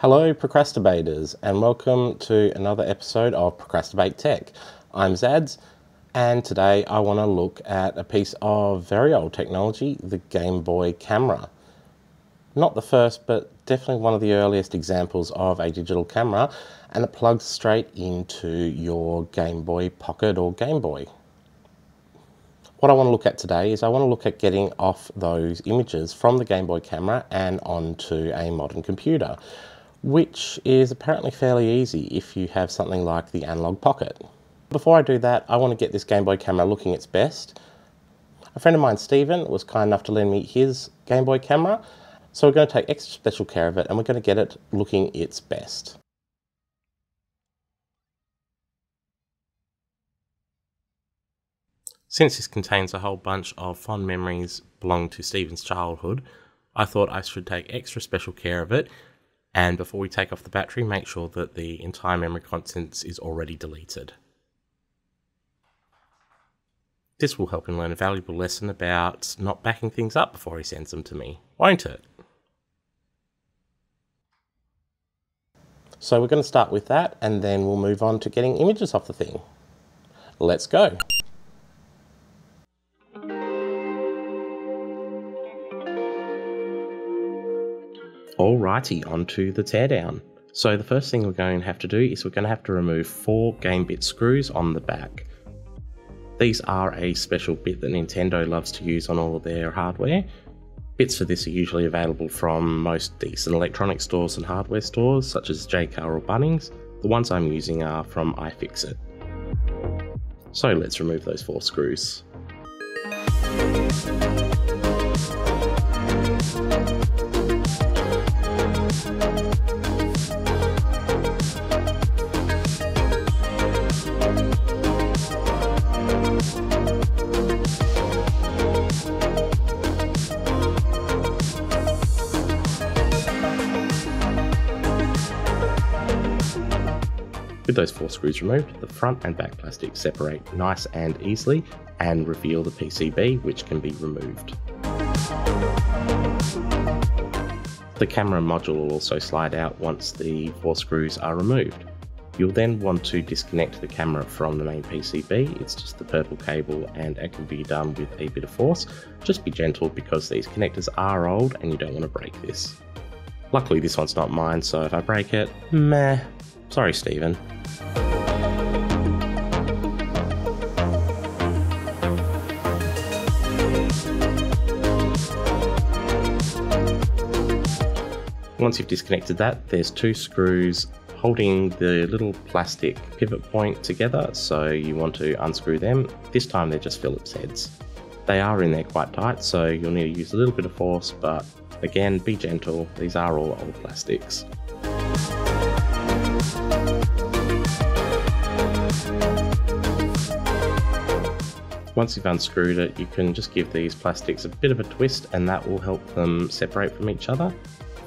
Hello, procrasturbators, and welcome to another episode of Procrasturbate Tech. I'm Zads, and today I want to look at a piece of very old technology, the Game Boy camera. Not the first, but definitely one of the earliest examples of a digital camera, and it plugs straight into your Game Boy Pocket or Game Boy. What I want to look at today is I want to look at getting off those images from the Game Boy camera and onto a modern computer which is apparently fairly easy if you have something like the Analogue Pocket. Before I do that, I want to get this Game Boy camera looking its best. A friend of mine, Steven, was kind enough to lend me his Game Boy camera, so we're going to take extra special care of it and we're going to get it looking its best. Since this contains a whole bunch of fond memories belonging to Steven's childhood, I thought I should take extra special care of it and before we take off the battery, make sure that the entire memory contents is already deleted. This will help him learn a valuable lesson about not backing things up before he sends them to me, won't it? So we're going to start with that and then we'll move on to getting images off the thing. Let's go. Alrighty, onto the teardown. So the first thing we're going to have to do is we're going to have to remove four Gamebit screws on the back. These are a special bit that Nintendo loves to use on all of their hardware. Bits for this are usually available from most decent electronic stores and hardware stores such as Jaycar or Bunnings. The ones I'm using are from iFixit. So let's remove those four screws. Those four screws removed, the front and back plastic separate nice and easily and reveal the PCB which can be removed. The camera module will also slide out once the four screws are removed. You'll then want to disconnect the camera from the main PCB, it's just the purple cable and it can be done with a bit of force. Just be gentle because these connectors are old and you don't want to break this. Luckily this one's not mine so if I break it, meh, sorry Steven. Once you've disconnected that, there's two screws holding the little plastic pivot point together, so you want to unscrew them. This time they're just Phillips heads. They are in there quite tight, so you'll need to use a little bit of force, but again, be gentle, these are all old plastics. Once you've unscrewed it, you can just give these plastics a bit of a twist and that will help them separate from each other.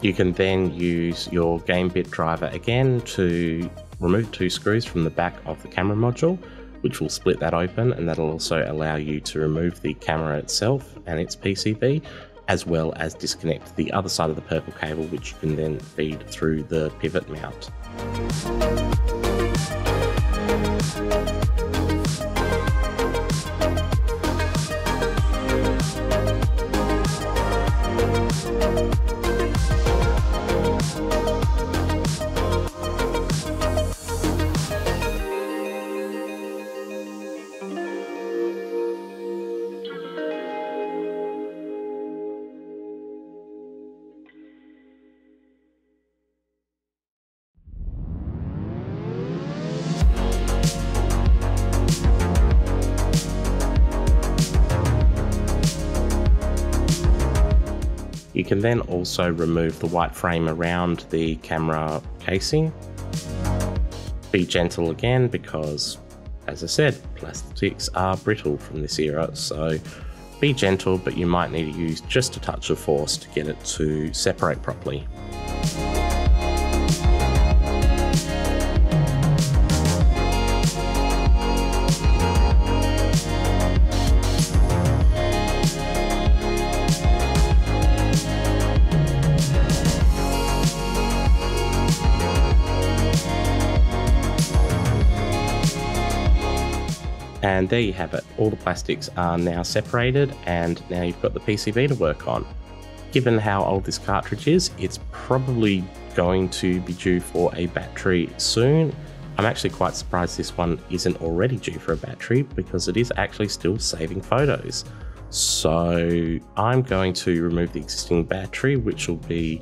You can then use your Gamebit driver again to remove two screws from the back of the camera module, which will split that open and that'll also allow you to remove the camera itself and its PCB, as well as disconnect the other side of the purple cable, which you can then feed through the pivot mount. Can then also remove the white frame around the camera casing. Be gentle again because, as I said, plastics are brittle from this era, so be gentle, but you might need to use just a touch of force to get it to separate properly. And there you have it. All the plastics are now separated and now you've got the PCB to work on. Given how old this cartridge is, it's probably going to be due for a battery soon. I'm actually quite surprised this one isn't already due for a battery because it is actually still saving photos. So I'm going to remove the existing battery, which will be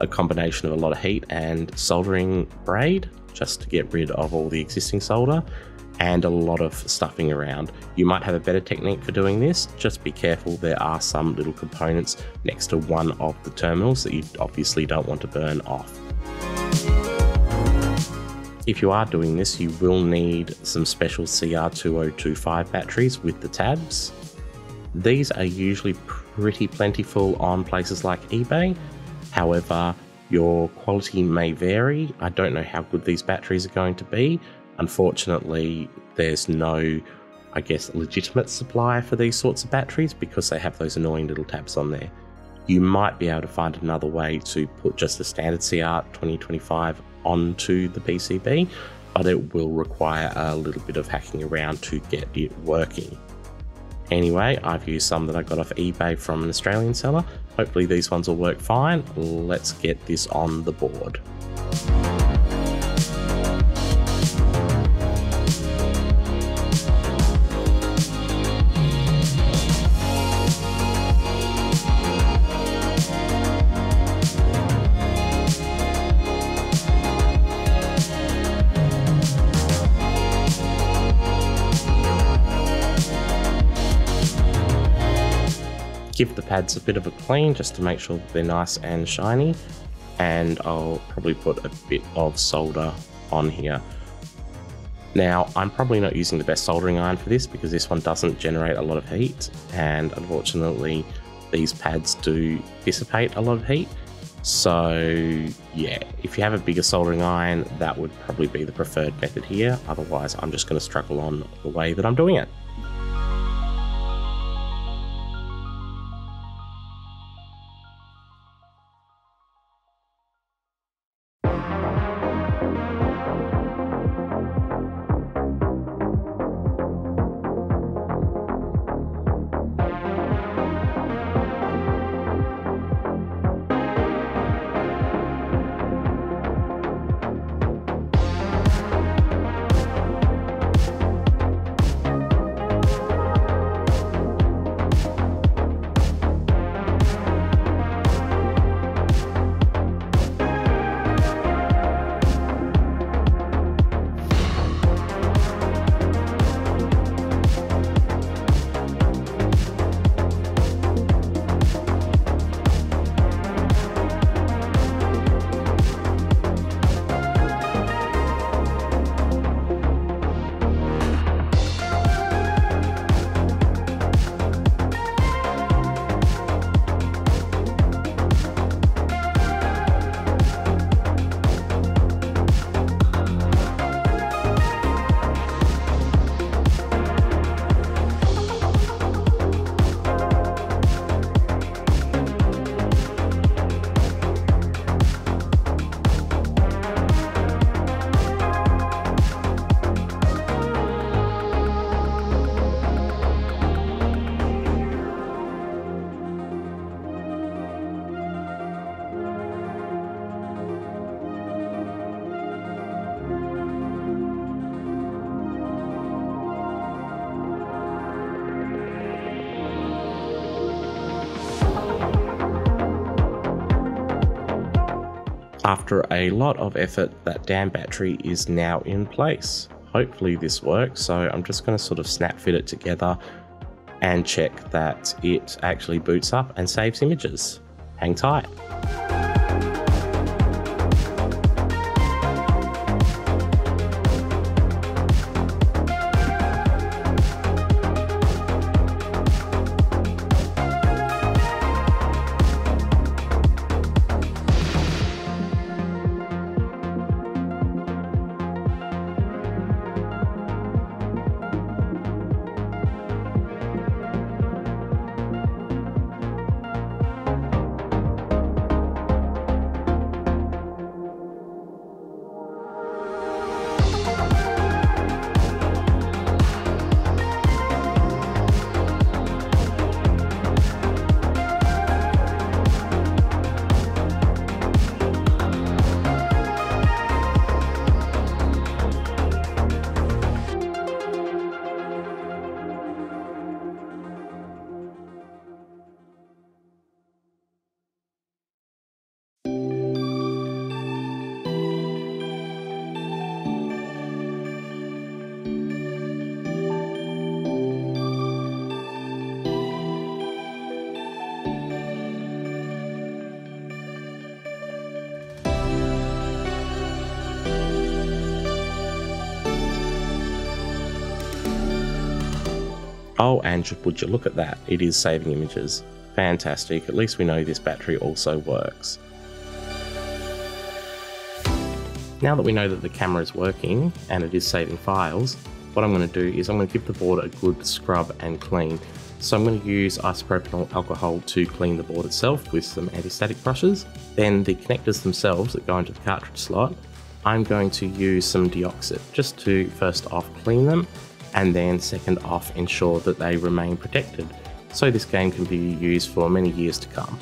a combination of a lot of heat and soldering braid just to get rid of all the existing solder and a lot of stuffing around. You might have a better technique for doing this, just be careful there are some little components next to one of the terminals that you obviously don't want to burn off. If you are doing this, you will need some special CR2025 batteries with the tabs. These are usually pretty plentiful on places like eBay. However, your quality may vary. I don't know how good these batteries are going to be, Unfortunately, there's no, I guess, legitimate supplier for these sorts of batteries because they have those annoying little tabs on there. You might be able to find another way to put just the standard CR 2025 onto the PCB, but it will require a little bit of hacking around to get it working. Anyway, I've used some that I got off eBay from an Australian seller. Hopefully these ones will work fine. Let's get this on the board. Pads a bit of a clean just to make sure that they're nice and shiny and I'll probably put a bit of solder on here. Now I'm probably not using the best soldering iron for this because this one doesn't generate a lot of heat and unfortunately these pads do dissipate a lot of heat so yeah if you have a bigger soldering iron that would probably be the preferred method here otherwise I'm just going to struggle on the way that I'm doing it. After a lot of effort, that damn battery is now in place. Hopefully this works, so I'm just going to sort of snap fit it together and check that it actually boots up and saves images. Hang tight. Oh, and would you look at that? It is saving images. Fantastic, at least we know this battery also works. Now that we know that the camera is working and it is saving files, what I'm going to do is I'm going to give the board a good scrub and clean. So I'm going to use isopropyl alcohol to clean the board itself with some anti-static brushes. Then the connectors themselves that go into the cartridge slot, I'm going to use some DeoxIT just to first off clean them and then second off ensure that they remain protected so this game can be used for many years to come.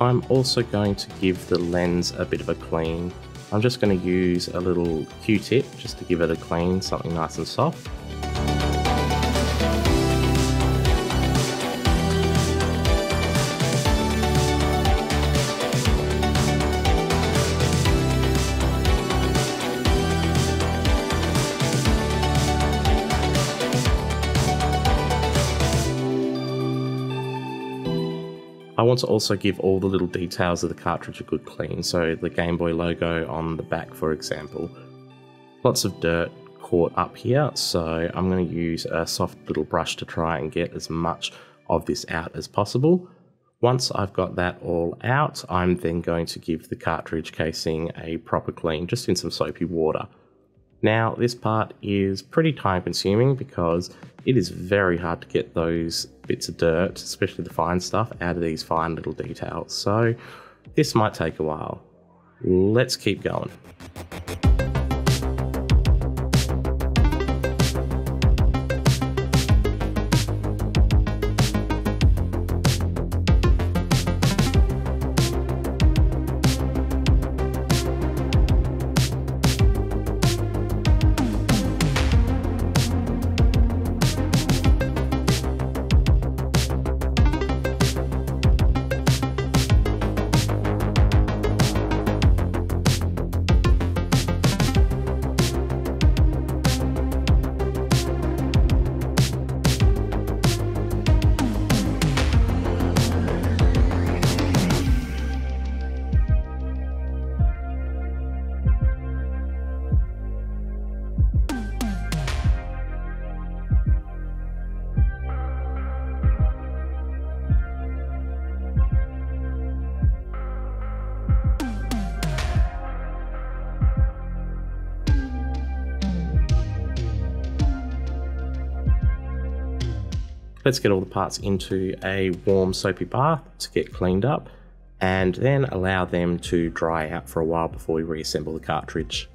I'm also going to give the lens a bit of a clean. I'm just going to use a little Q-tip just to give it a clean, something nice and soft. Want to also give all the little details of the cartridge a good clean, so the Game Boy logo on the back for example. Lots of dirt caught up here, so I'm going to use a soft little brush to try and get as much of this out as possible. Once I've got that all out, I'm then going to give the cartridge casing a proper clean just in some soapy water. Now, this part is pretty time consuming because it is very hard to get those bits of dirt, especially the fine stuff, out of these fine little details. So, this might take a while. Let's keep going. Let's get all the parts into a warm soapy bath to get cleaned up and then allow them to dry out for a while before we reassemble the cartridge.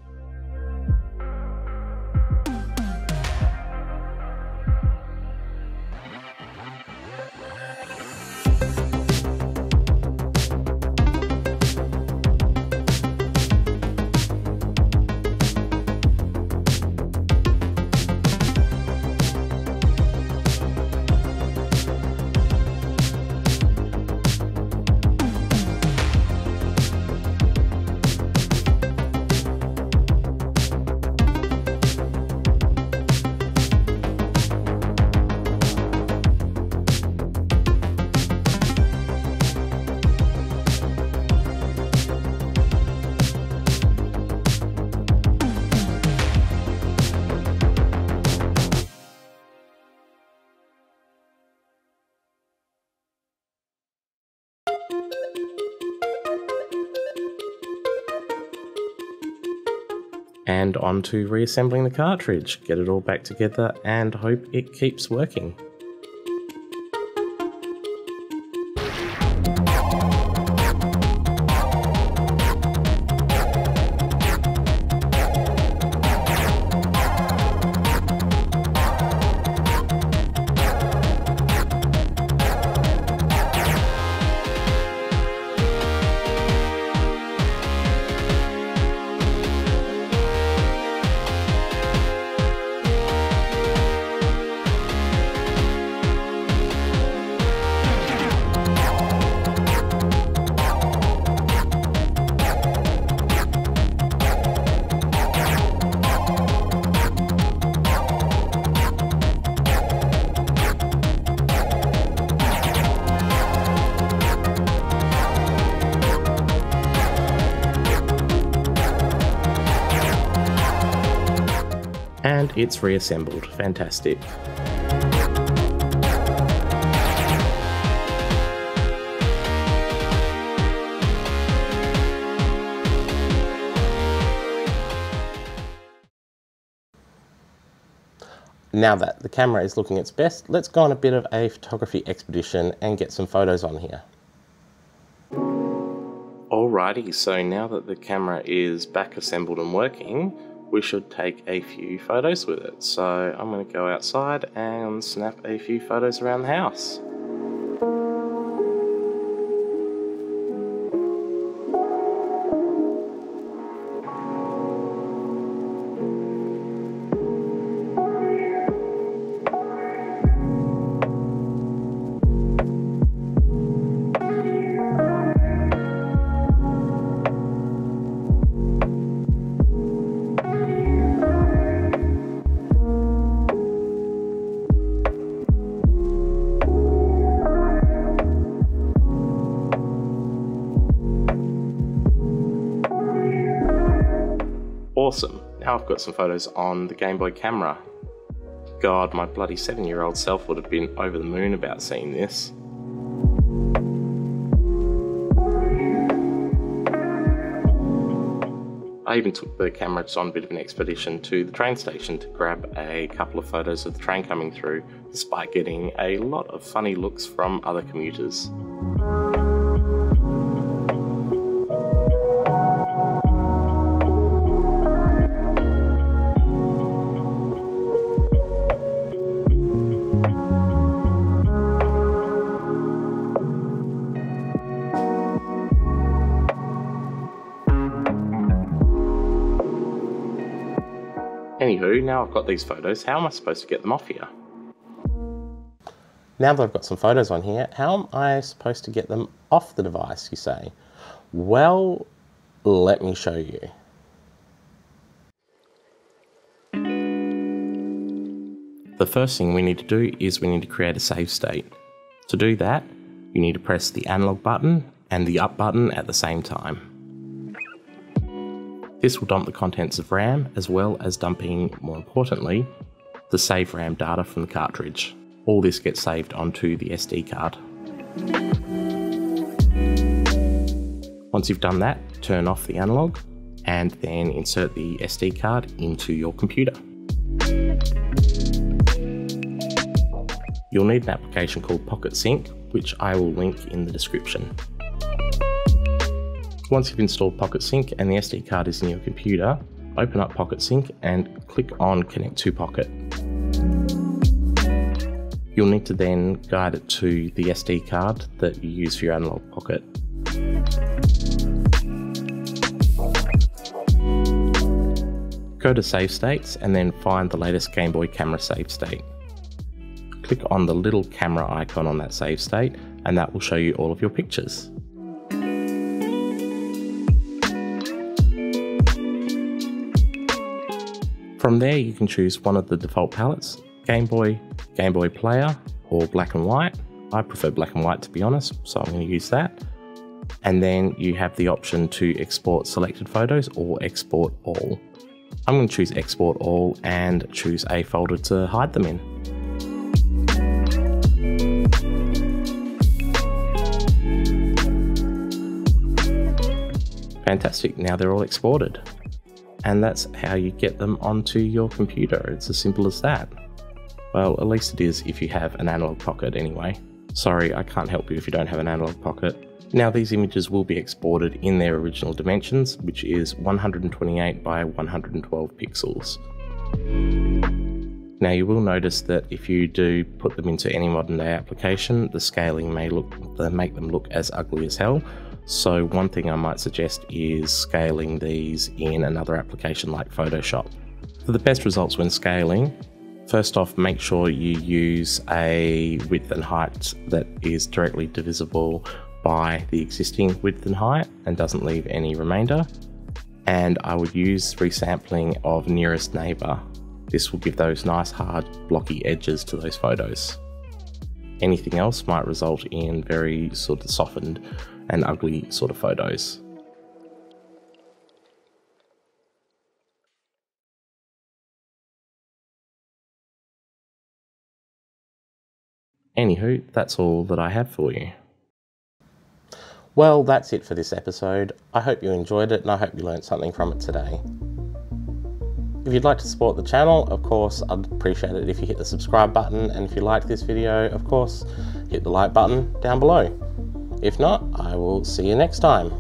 And on to reassembling the cartridge, get it all back together and hope it keeps working. It's reassembled. Fantastic. Now that the camera is looking its best, let's go on a bit of a photography expedition and get some photos on here. Alrighty, so now that the camera is back assembled and working, we should take a few photos with it. So I'm going to go outside and snap a few photos around the house. I've got some photos on the Game Boy camera. God, my bloody seven year old self would have been over the moon about seeing this. I even took the camera on a bit of an expedition to the train station to grab a couple of photos of the train coming through, despite getting a lot of funny looks from other commuters. Anywho, now I've got these photos, how am I supposed to get them off here? Now that I've got some photos on here, how am I supposed to get them off the device, you say? Well, let me show you. The first thing we need to do is we need to create a save state. To do that, you need to press the Analogue button and the up button at the same time. This will dump the contents of RAM as well as dumping, more importantly, the save RAM data from the cartridge. All this gets saved onto the SD card. Once you've done that, turn off the Analogue and then insert the SD card into your computer. You'll need an application called Pocket Sync, which I will link in the description. Once you've installed Pocket Sync and the SD card is in your computer, open up Pocket Sync and click on Connect to Pocket. You'll need to then guide it to the SD card that you use for your Analogue Pocket. Go to Save States and then find the latest Game Boy camera save state. Click on the little camera icon on that save state and that will show you all of your pictures. From there, you can choose one of the default palettes Game Boy, Game Boy Player, or black and white. I prefer black and white to be honest, so I'm going to use that. And then you have the option to export selected photos or export all. I'm going to choose export all and choose a folder to hide them in. Fantastic, now they're all exported and that's how you get them onto your computer. It's as simple as that. Well, at least it is if you have an Analogue Pocket anyway. Sorry, I can't help you if you don't have an Analogue Pocket. Now these images will be exported in their original dimensions, which is 128 by 112 pixels. Now you will notice that if you do put them into any modern day application, the scaling may look make them look as ugly as hell, so one thing I might suggest is scaling these in another application like Photoshop. For the best results when scaling, first off make sure you use a width and height that is directly divisible by the existing width and height and doesn't leave any remainder. And I would use resampling of nearest neighbor. This will give those nice hard blocky edges to those photos. Anything else might result in very sort of softened and ugly sort of photos. Anywho, that's all that I have for you. Well, that's it for this episode. I hope you enjoyed it and I hope you learned something from it today. If you'd like to support the channel, of course, I'd appreciate it if you hit the subscribe button. And if you liked this video, of course, hit the like button down below. If not, I will see you next time.